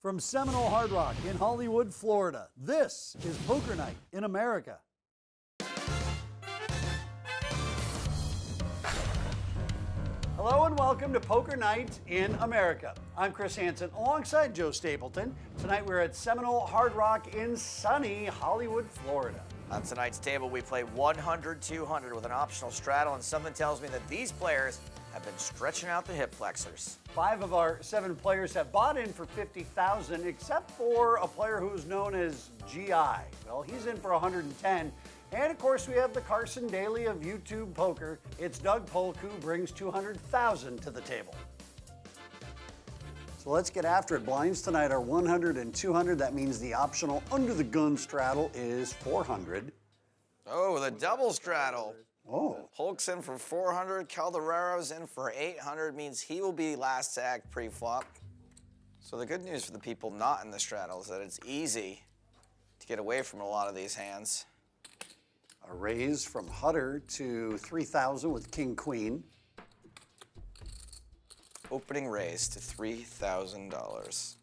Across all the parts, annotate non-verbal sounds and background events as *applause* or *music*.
From Seminole Hard Rock in Hollywood, Florida, this is Poker Night in America. Hello and welcome to Poker Night in America. I'm Chris Hansen alongside Joe Stapleton. Tonight we're at Seminole Hard Rock in sunny Hollywood, Florida. On tonight's table, we play 100 200 with an optional straddle, and something tells me that these players have been stretching out the hip flexors. Five of our seven players have bought in for 50,000, except for a player who's known as GI. Well, he's in for 110. And of course, we have the Carson Daly of YouTube Poker. It's Doug Polk who brings 200,000 to the table. So let's get after it. Blinds tonight are 100 and 200. That means the optional under the gun straddle is 400. Oh, the double straddle. Oh, Polk's in for 400, Calderaro's in for 800, means he will be last to act pre-flop. So the good news for the people not in the straddle is that it's easy to get away from a lot of these hands. a raise from Hutter to 3,000 with King Queen. Opening raise to $3,000.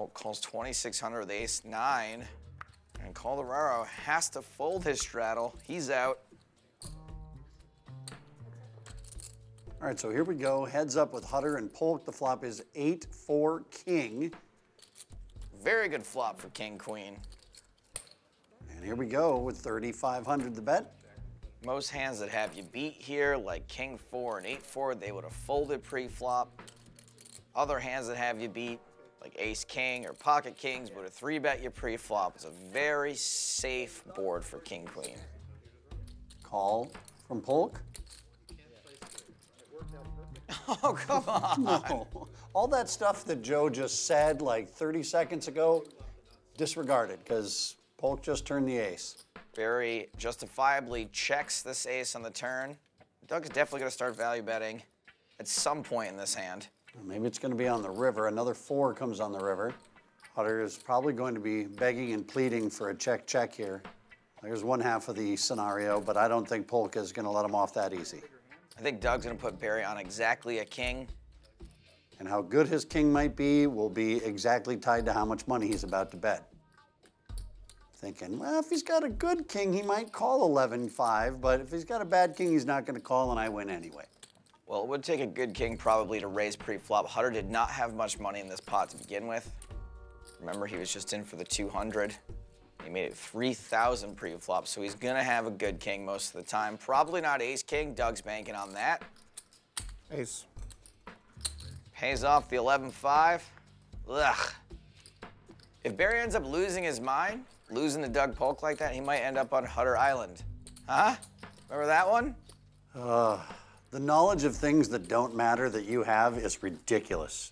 Polk calls 2,600 with ace nine. And Calderaro has to fold his straddle. He's out. All right, so here we go. Heads up with Hutter and Polk. The flop is 8 4 King. Very good flop for king queen. And here we go with 3,500 the bet. Most hands that have you beat here, like king four and eight four, they would have folded pre-flop. Other hands that have you beat, like ace king or pocket kings, but a three bet you pre-flop. It's a very safe board for king queen. Call from Polk. *laughs* Oh, come on. No. All that stuff that Joe just said like 30 seconds ago, disregarded because Polk just turned the ace. Very justifiably checks this ace on the turn. Doug's definitely gonna start value betting at some point in this hand. Maybe it's going to be on the river. Another four comes on the river. Hutter is probably going to be begging and pleading for a check check here. There's one half of the scenario, but I don't think Polka is going to let him off that easy. I think Doug's gonna put Barry on exactly a king. And how good his king might be will be exactly tied to how much money he's about to bet. Thinking, well, if he's got a good king, he might call 11-5, but if he's got a bad king, he's not going to call, and I win anyway. Well, it would take a good king probably to raise pre-flop. Hutter did not have much money in this pot to begin with. Remember, he was just in for the 200. He made it 3,000 pre-flop, so he's gonna have a good king most of the time. Probably not ace king. Doug's banking on that. Ace. Pays off the 11-5. Ugh. If Barry ends up losing his mind, losing to Doug Polk like that, he might end up on Hutter Island. Huh? Remember that one? The knowledge of things that don't matter that you have is ridiculous.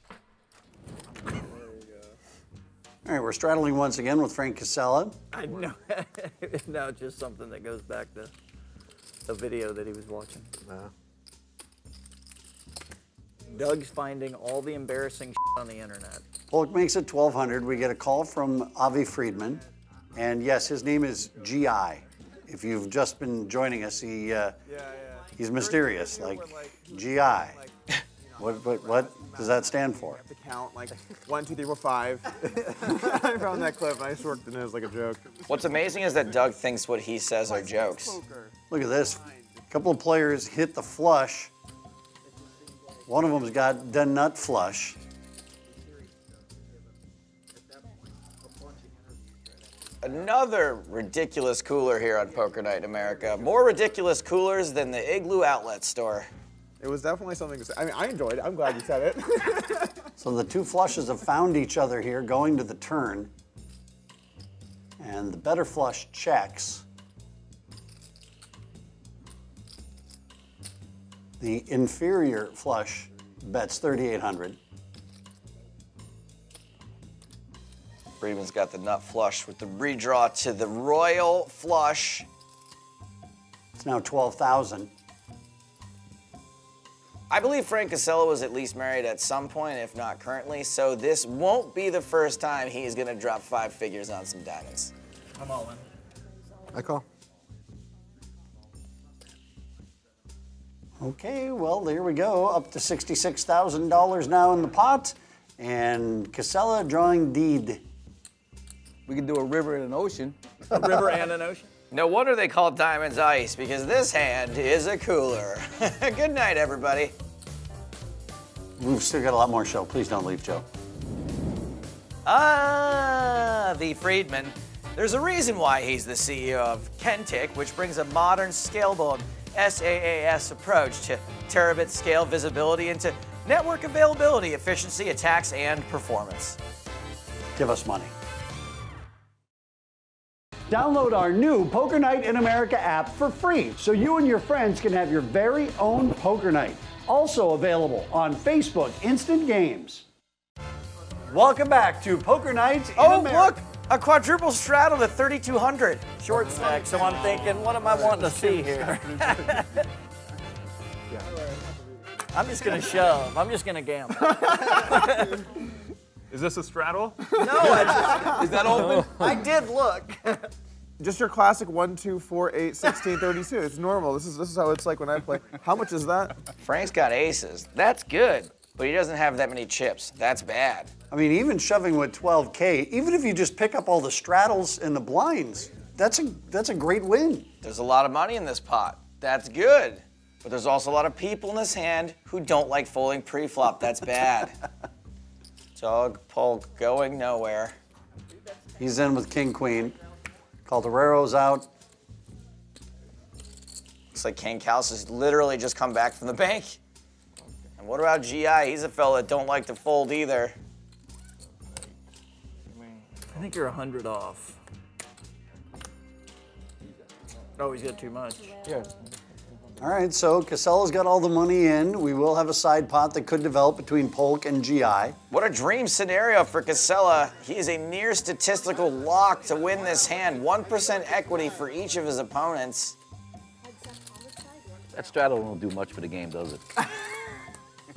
All right, we're straddling once again with Frank Casella. I know. *laughs* no, just something that goes back to a video that he was watching. Doug's finding all the embarrassing on the internet. Polk makes it 1200. We get a call from Avi Freedman. And yes, his name is GI. If you've just been joining us, he, uh, he's mysterious, like GI. *laughs* What, what, what uh, does that stand for? To count like one, two, three, four, five. *laughs* I found that clip. I just worked it as like a joke. What's amazing is that Doug thinks what he says are jokes. Look at this. A couple of players hit the flush. One of them's got the nut flush. Another ridiculous cooler here on Poker Night in America. More ridiculous coolers than the Igloo Outlet Store. It was definitely something to say. I mean, I enjoyed it. I'm glad you said it. *laughs* So the two flushes have found each other here going to the turn. And the better flush checks. The inferior flush bets 3,800. Freedman's got the nut flush with the redraw to the royal flush. It's now 12,000. I believe Frank Casella was at least married at some point, if not currently, so this won't be the first time he's gonna drop five figures on some diamonds. I'm all in. I call. Okay, well, there we go. Up to $66,000 now in the pot. And Casella drawing deed. We can do a river and an ocean. A river and an ocean. No wonder they call diamonds ice, because this hand is a cooler. *laughs* Good night, everybody. We've still got a lot more show. Please don't leave, Joe. Ah, the Freedman. There's a reason why he's the CEO of Kentik, which brings a modern, scalable, and SaaS approach to terabit scale visibility into network availability, efficiency, attacks, and performance. Give us money. Download our new Poker Night in America app for free so you and your friends can have your very own poker night. Also available on Facebook Instant Games. Welcome back to Poker Night in Oh, America. look! A quadruple straddle to 3,200. Short stack, so I'm thinking, what am I wanting to see here? *laughs* I'm just gonna shove. I'm just gonna gamble. *laughs* Is this a straddle? *laughs* No, I, *laughs* Is that open? I did look. *laughs* Just your classic 1, 2, 4, 8, 16, 32. It's normal. This is this is how it's like when I play. How much is that? Frank's got aces. That's good, but he doesn't have that many chips. That's bad. I mean, even shoving with 12K, even if you just pick up all the straddles and the blinds, that's a that's a great win. There's a lot of money in this pot. That's good. But there's also a lot of people in this hand who don't like folding pre-flop. That's bad. Doug Polk going nowhere. He's in with King Queen. Calderaro's out. Looks like Kane Kalas has literally just come back from the bank. And what about GI? He's a fella that don't like to fold either. I think you're a hundred off. Oh, he's got too much. Yeah. All right, so Casella's got all the money in. We will have a side pot that could develop between Polk and GI. What a dream scenario for Casella. He is a near statistical lock to win this hand. 1% equity for each of his opponents. That straddle won't do much for the game, does it? *laughs*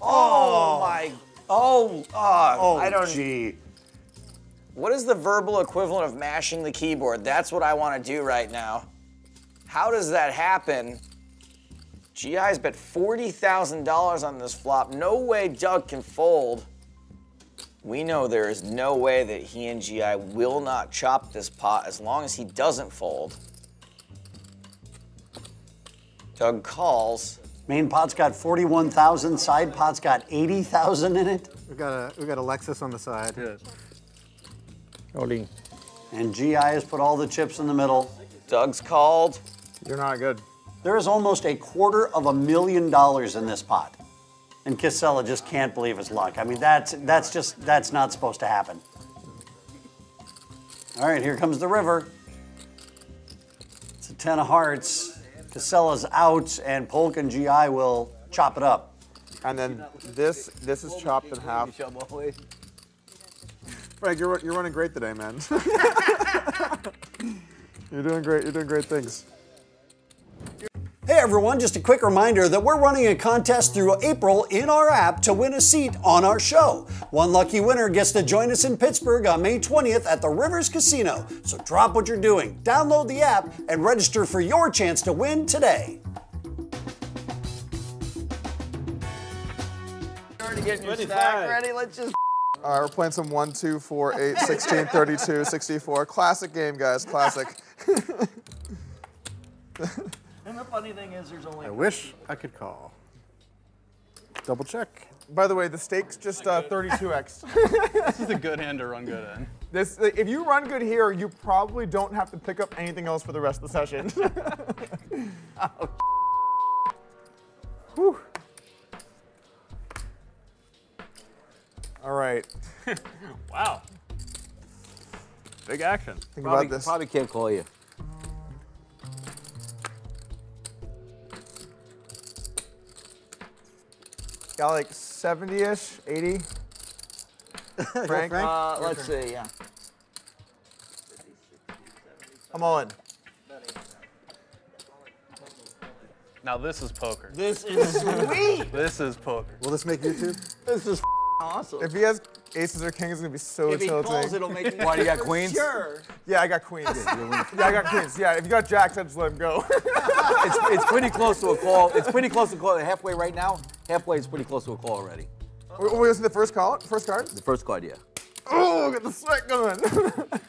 Oh, my. Oh, oh, Oh, I don't. gee. What is the verbal equivalent of mashing the keyboard? That's what I want to do right now. How does that happen? GI's bet $40,000 on this flop. No way Doug can fold. We know there is no way that he and GI will not chop this pot as long as he doesn't fold. Doug calls. Main pot's got 41,000, side pot's got 80,000 in it, We got a we got a Lexus on the side. Oli. and GI has put all the chips in the middle. Doug's called. You're not good. There is almost a quarter of a million dollars in this pot. And Casella just can't believe his luck. I mean, that's that's just that's not supposed to happen. All right, here comes the river. It's a ten of hearts. Casella's out, and Polk and GI will chop it up. And then this this is chopped in half. Frank, you're you're running great today, man. *laughs* you're doing great. You're doing great things. Hey everyone, just a quick reminder that we're running a contest through April in our app to win a seat on our show. One lucky winner gets to join us in Pittsburgh on May 20th at the Rivers Casino. So drop what you're doing, download the app, and register for your chance to win today. Already getting your stack ready. Let's just. All right, we're playing some 1, 2, 4, 8, 16, 32, 64. Classic game, guys. Classic. *laughs* And the funny thing is, there's only. I wish I could call. Double check. By the way, the stakes just uh, 32x. *laughs* This is a good hand to run good in. This, if you run good here, you probably don't have to pick up anything else for the rest of the session. *laughs* Whew. All right. *laughs* Wow. Big action. Think Probably, about this. probably can't call you. Got like 70-ish, 80. *laughs* Frank, Uh, let's see. Yeah. I'm all in. Now this is poker. This is *laughs* sweet. This is poker. Will this make YouTube? this is awesome. If he has aces or kings, it's gonna be so If he calls, it'll make *laughs* me. Why, you got queens? Sure. Yeah, I got queens. yeah, I got queens. Yeah, if you got jacks, I'd just let him go. it's, it's pretty close to a call. It's pretty close to a call. Halfway right now. Halfway is pretty close to a call already. Wait, wait, was it the first call? First card? The first card, yeah. Oh, get the sweat going. *laughs*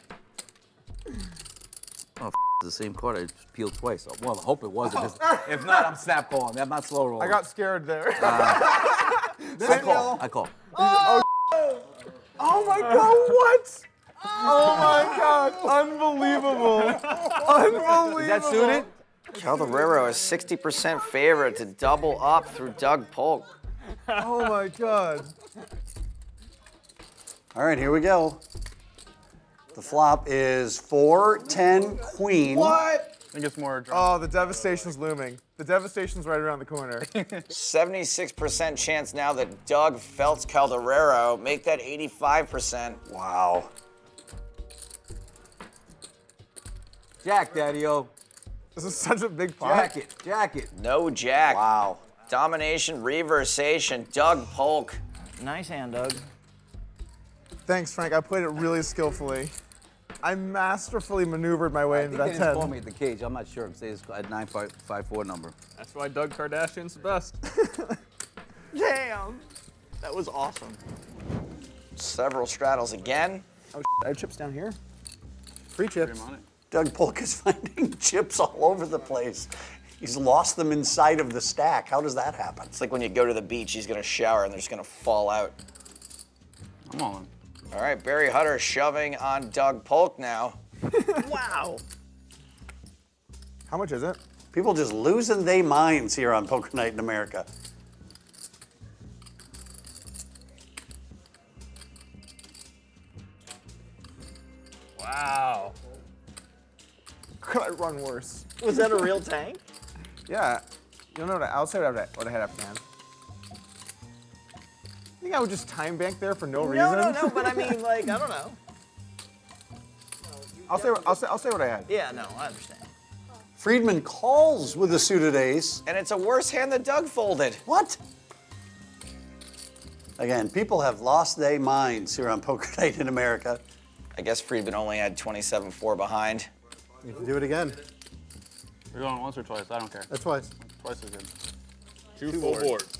Oh, *laughs* f- the same card. I just peeled twice. Oh, well, I hope it was. Oh. If, if not, I'm snap calling. I'm not slow rolling. I got scared there. Uh, *laughs* I call. I call. Oh. oh my god, what? Oh my god, unbelievable. Unbelievable. Is that suited? Calderaro is 60% favorite to double up through Doug Polk. Oh my god. All right, here we go. The flop is 4, 10, queen. What? I think it's more drama. Oh, the devastation's looming. The devastation's right around the corner. *laughs* 76% chance now that Doug Feltz Calderaro make that 85%. Wow. Jack, Daddy-O. This is such a big pot. Jack it. Jack it. No jack. Wow. Domination, reversation, Doug Polk. Nice hand, Doug. Thanks, Frank. I played it really skillfully. I masterfully maneuvered my way I into think they that didn't call me at the cage. I'm not sure. Say it's at uh, 954 number. That's why Doug Kardashian's the best. *laughs* Damn. That was awesome. Several straddles again. Oh, I have chips down here. Free chips. I'm on it. Doug Polk is *laughs* finding chips all over the place. He's lost them inside of the stack. How does that happen? It's like when you go to the beach, he's gonna shower and they're just gonna fall out. Come on. All right, Barry Hutter shoving on Doug Polk now. *laughs* Wow. How much is it? People just losing their minds here on Poker Night in America. Wow. Could I run worse? Was that a real tank? *laughs* Yeah. You'll know what I, I'll say what I, what I had up, hand. You think I would just time bank there for no reason? No, no, no. But I mean, *laughs* like, I don't know. I'll say, what- I'll say, I'll say what I had. Yeah, no, I understand. Freedman calls with a suited ace. And it's a worse hand than Doug folded. What? Again, people have lost their minds here on Poker *laughs* Night in America. I guess Freedman only had 27-4 behind. You can do it again. We're going once or twice. I don't care. That's twice. Twice is good. Two, full boards.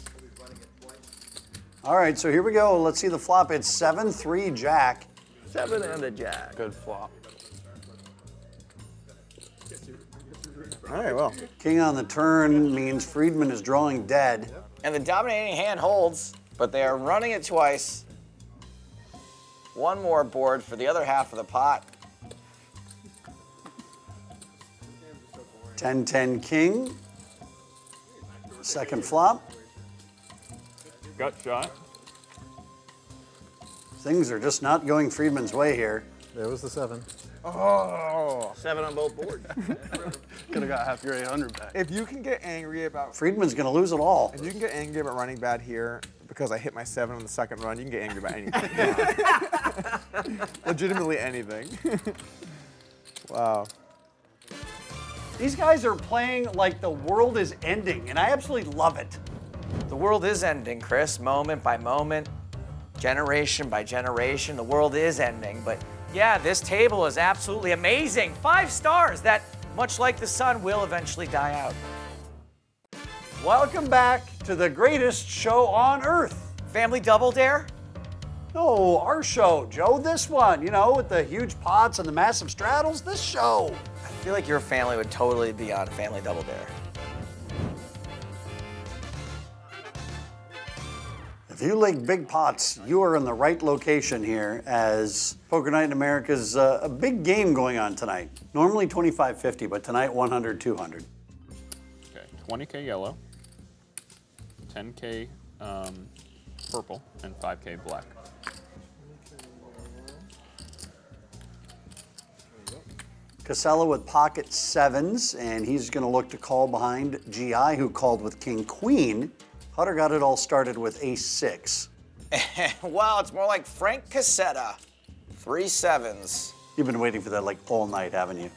All right, so here we go. Let's see the flop. It's 7 3 Jack. Seven and a jack. Good flop. All right, well. King on the turn means Freedman is drawing dead. And the dominating hand holds, but they are running it twice. One more board for the other half of the pot. 10 10 King. Second flop. Gut shot. Things are just not going Freedman's way here. There was the seven. Oh. Seven on both boards. *laughs* Could have got half your 800 back. If you can get angry about Freedman's going to lose it all. if you can get angry about running bad here because I hit my seven on the second run, you can get angry about anything. *laughs* *laughs* Legitimately anything. wow. These guys are playing like the world is ending, and I absolutely love it. The world is ending, Chris, moment by moment, generation by generation. The world is ending. But yeah, this table is absolutely amazing. Five stars that, much like the sun, will eventually die out. Welcome back to the greatest show on earth. Family Double Dare? No, our show, Joe. This one, you know, with the huge pots and the massive straddles. This show. I feel like your family would totally be on Family Double Dare. If you like big pots, you are in the right location here as Poker Night in America's uh, a big game going on tonight. Normally 25-50, but tonight 100, 200. Okay, 20k yellow, 10k um, purple, and 5k black. Casella with pocket sevens, and he's going to look to call behind GI, who called with king queen. Hutter got it all started with ace six. *laughs* wow, it's more like Frank Cassetta. Three sevens. You've been waiting for that like all night, haven't you?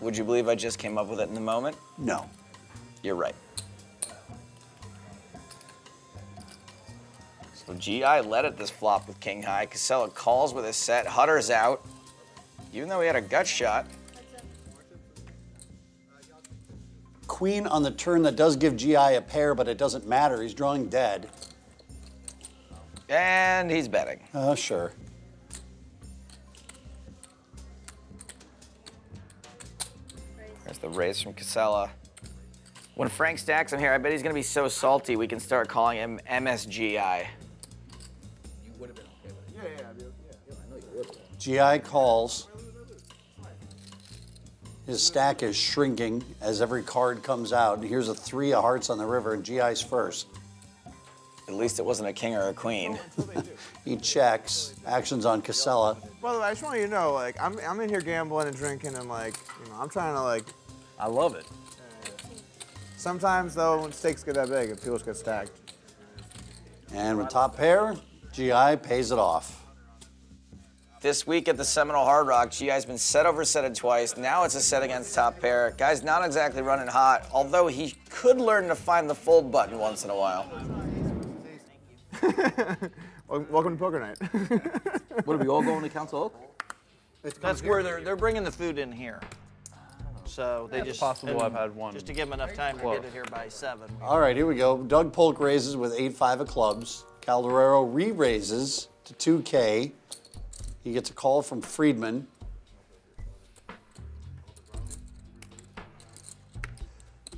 Would you believe I just came up with it in the moment? No. You're right. So GI led at this flop with King High. Casella calls with his set. Hutter's out. Even though he had a gut shot. Queen on the turn that does give GI a pair, but it doesn't matter. He's drawing dead. And he's betting. Uh, sure. There's the raise from Casella. When Frank stacks him here, I bet he's gonna be so salty we can start calling him MSGI. yeah i know you're real good GI calls. His stack is shrinking as every card comes out. And here's a three of hearts on the river, and GI's first. At least it wasn't a king or a queen. Oh, *laughs* he checks. Actions on Casella. By the way, I just want you to know, like, I'm, I'm in here gambling and drinking and, like, you know, I'm trying to, like, I love it. sometimes, though, when stakes get that big, it feels get stacked. And with top pair, GI pays it off. This week at the Seminole Hard Rock, GI's been set over setted twice. Now it's a set against top pair. Guy's not exactly running hot, although he could learn to find the fold button once in a while. *laughs* Welcome to poker night. *laughs* What are we all going to Council Oak? That's where they're they're bringing the food in here. So they It's just possible I've had one just to give them enough time to get it here by seven. All right, here we go. Doug Polk raises with 8 5 of clubs. Calderaro re raises to 2K. He gets a call from Freedman.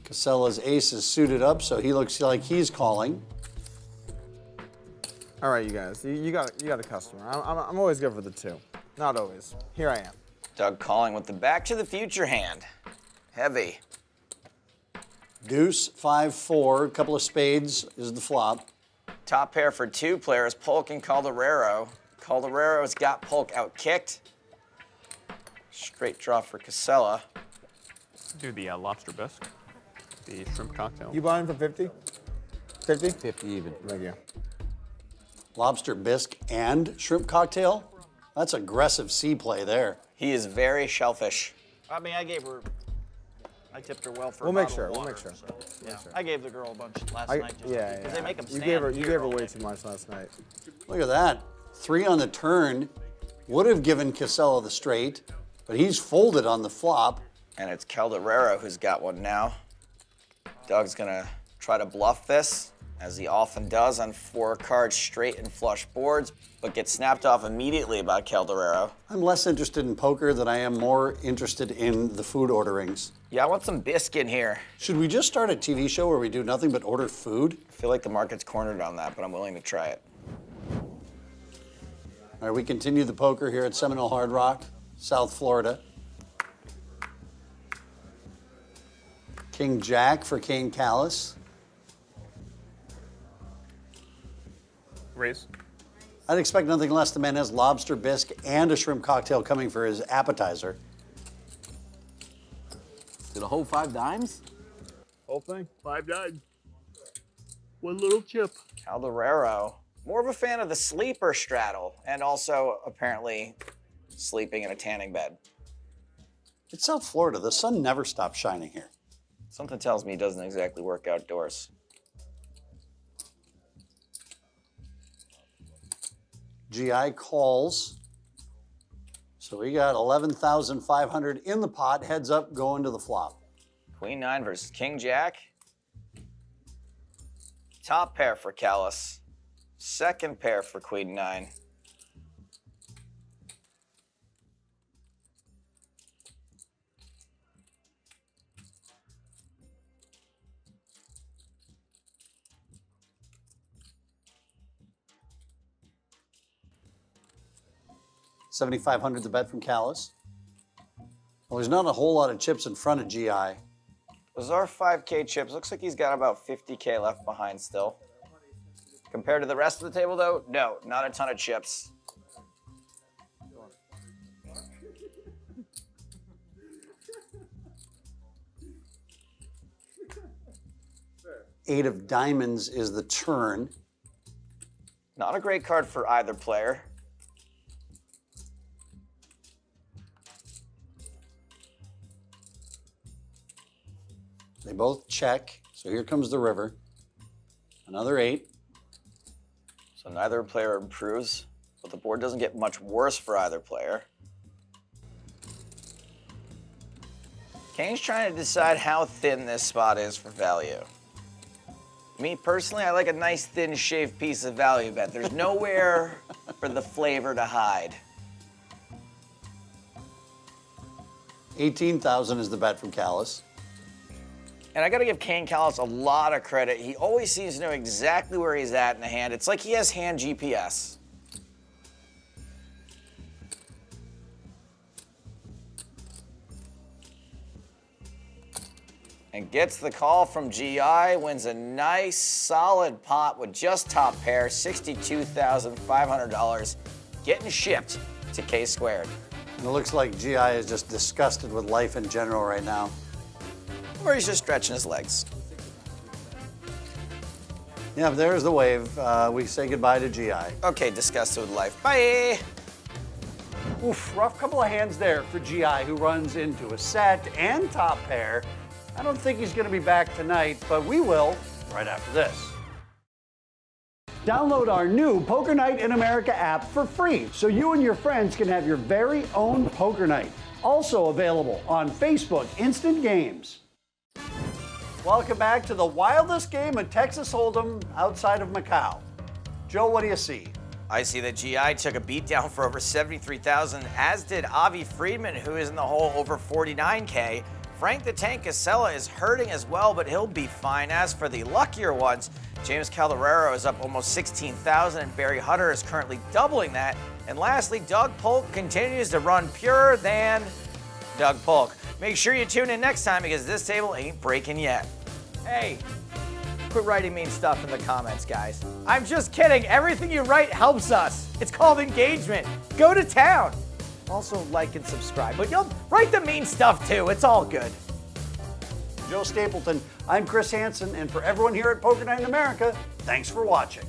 Casella's ace is suited up, so he looks like he's calling. All right, you guys, you, you got you got a customer. I'm, I'm, I'm always good for the two. Not always. Here I am. Doug calling with the Back to the Future hand. Heavy. Deuce, 5 4. A couple of spades is the flop. Top pair for two players, Polk and Calderaro. Calderaro's got Polk out kicked. Straight draw for Casella. Do the uh, lobster bisque, the shrimp cocktail. You buying for 50? 50? 50 even. Thank you. Lobster bisque and shrimp cocktail. That's aggressive sea play there. He is very shellfish. I mean, I gave her. I tipped her well for. We'll a make sure, of we'll make sure. So, yeah, I gave the girl a bunch last I, night. Just yeah, because yeah. they make them You gave her you gave her way too much last night. Look at that. Three on the turn would have given Casella the straight, but he's folded on the flop. And it's Calderaro who's got one now. Doug's gonna try to bluff this, as he often does on four cards straight and flush boards, but gets snapped off immediately by Calderaro. I'm less interested in poker than I am more interested in the food orderings. Yeah, I want some bisque in here. Should we just start a TV show where we do nothing but order food? I feel like the market's cornered on that, but I'm willing to try it. All right, we continue the poker here at Seminole Hard Rock, South Florida. King Jack for Kane Kalas. Raise. I'd expect nothing less. The man has lobster bisque and a shrimp cocktail coming for his appetizer. To the whole five dimes? Whole thing? Five dimes. One little chip. Calderaro, more of a fan of the sleeper straddle, and also apparently sleeping in a tanning bed. It's South Florida. The sun never stops shining here. Something tells me he doesn't exactly work outdoors. GI calls. So we got 11,500 in the pot, heads up, going to the flop. Queen nine versus King Jack. Top pair for Kalas. Second pair for Queen nine. Seventy-five hundred the bet from Kalas. Well, there's not a whole lot of chips in front of GI. Those are 5K chips. Looks like he's got about 50K left behind still. Compared to the rest of the table, though, no, not a ton of chips. Eight of diamonds is the turn. Not a great card for either player. They both check. So here comes the river. Another eight. So neither player improves, but the board doesn't get much worse for either player. Kane's trying to decide how thin this spot is for value. Me personally, I like a nice thin shaved piece of value bet. There's nowhere *laughs* for the flavor to hide. 18,000 is the bet from Kalas. And I gotta give Kane Kalas a lot of credit. He always seems to know exactly where he's at in the hand. It's like he has hand GPS. And gets the call from GI, wins a nice solid pot with just top pair, $62,500, getting shipped to K squared. And it looks like GI is just disgusted with life in general right now. Or he's just stretching his legs. Yeah, there's the wave. Uh, we say goodbye to GI. Okay, disgusted with life. Bye. Oof, rough couple of hands there for GI, who runs into a set and top pair. I don't think he's going to be back tonight, but we will right after this. Download our new Poker Night in America app for free so you and your friends can have your very own poker night. Also available on Facebook Instant Games. Welcome back to the wildest game of Texas Hold'em outside of Macau. Joe, what do you see? I see that GI took a beat down for over 73,000, as did Avi Freedman, who is in the hole over 49K. Frank the Tank Casella is hurting as well, but he'll be fine. As for the luckier ones, James Calderaro is up almost 16,000, and Barry Hutter is currently doubling that. And lastly, Doug Polk continues to run purer than Doug Polk. Make sure you tune in next time because this table ain't breaking yet. Hey, quit writing mean stuff in the comments, guys. I'm just kidding. Everything you write helps us. It's called engagement. Go to town. Also, like and subscribe. But you'll write the mean stuff too. It's all good. Joe Stapleton, I'm Chris Hansen, and for everyone here at Poker Night in America, thanks for watching.